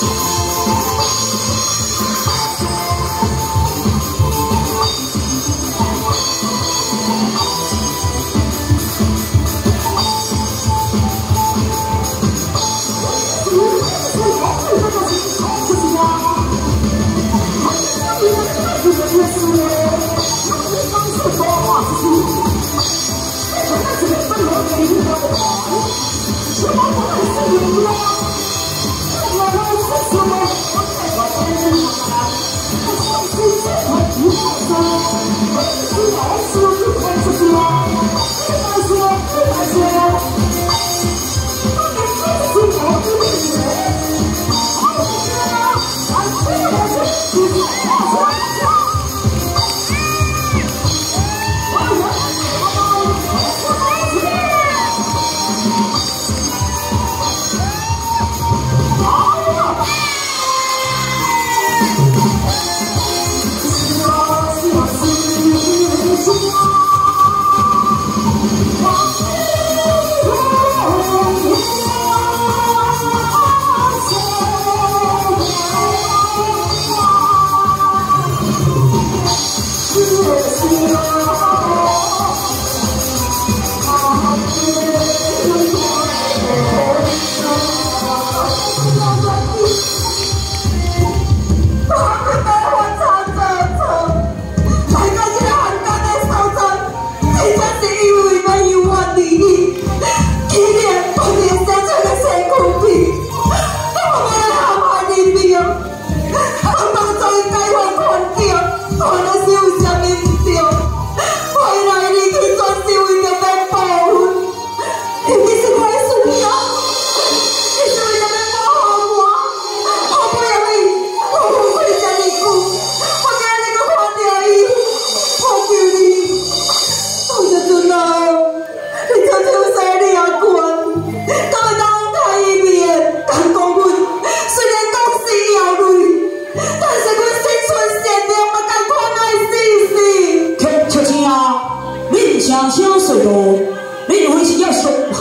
Thank. Oh,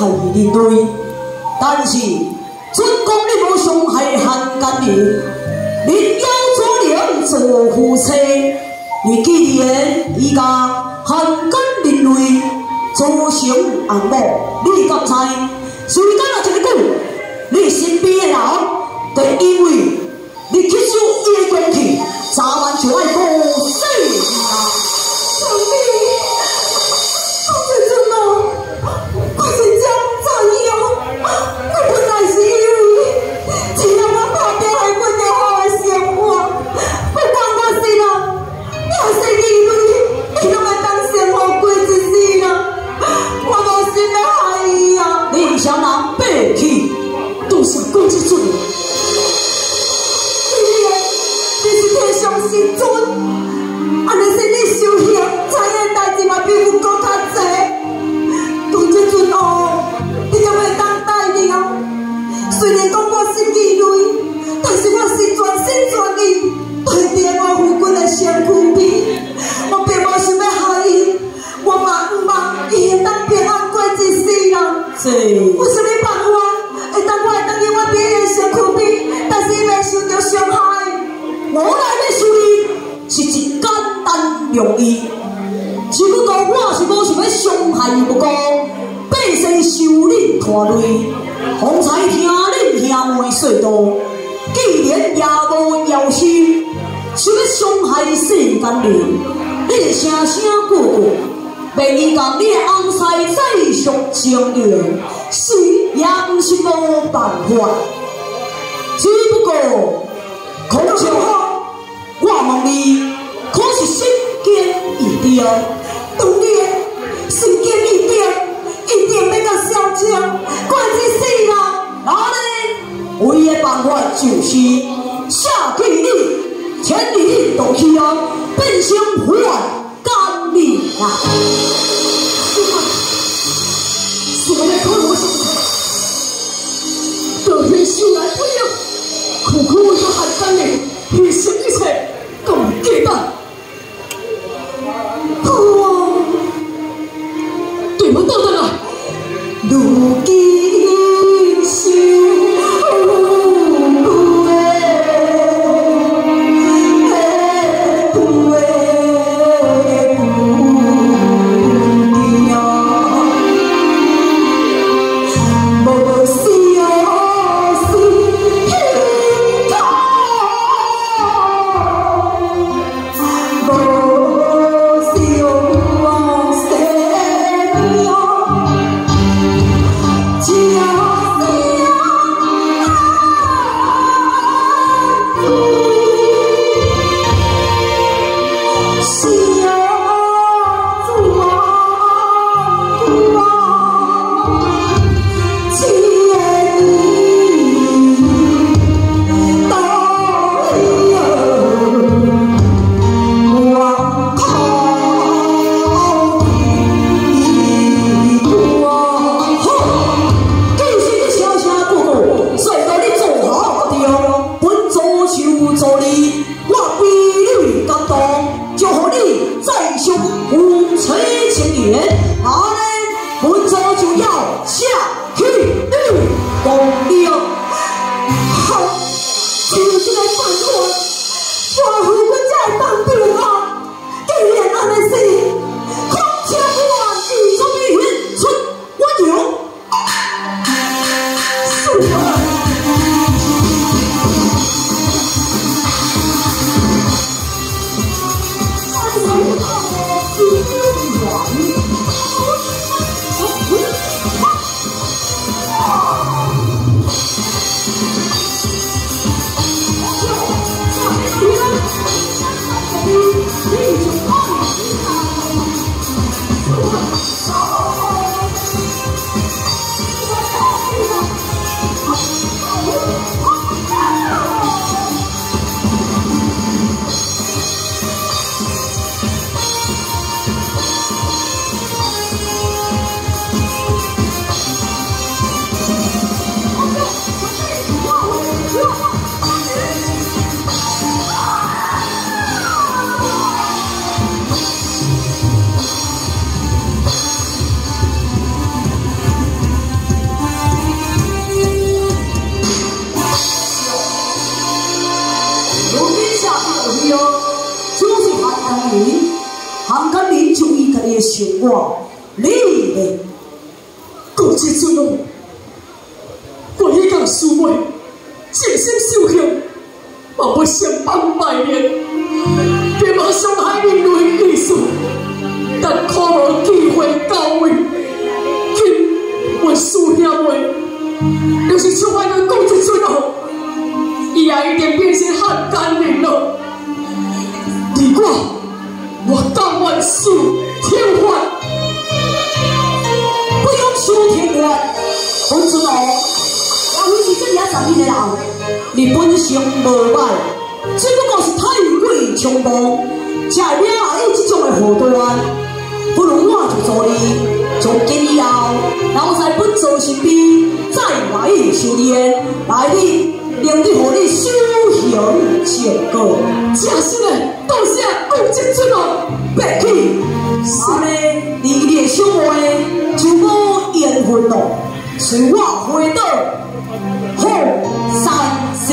人类。但是，尊公你无伤害汉奸的，你要做人做夫妻，你既然依家汉奸人类造成暗幕，你敢知？所以讲，一个，你身边的人，就因为你吸收伊的怨气，早晚就爱报。有甚物办法会当我会当永远比伊先苦逼，但是未受到伤害，我来要受伊，是一简单容易。只不过我是无想要伤害伊，不过百姓受恁拖累，方才听恁言为说道。既然也无要心，想要伤害伊，心肝里，你声声句句。便宜讲你的红腮再上重要，死也不是无办法。只不过，孔雀好，我问你，可是心坚意定？当你的心坚意定，一定要甲消停，管你死然后呢？唯一的办法就是下跪你，千里都去啊，变成活。娘子就算死我也脱了罗刹来不应。苦苦为难你们是在犯错。的生活，你的过这阵哦，我一讲思维，静心修行，我不想帮百年，别马上海人类艺术，但可无机会到位，今我输兄妹，就是出外人讲这阵哦，伊也一定变成汉奸人了，如果。我当万世天官，不用修天官。本尊哦，我为是这里十年的后，你本性无歹，只不过是太过冲动，才惹有这种的祸端。不如我就做你，从今以后，老在本座身边，再来修炼，来你，能力，互你修行成功。真式的，多谢有一种哦，气三。是的，你的小妹就我缘分咯，随我回到后山西。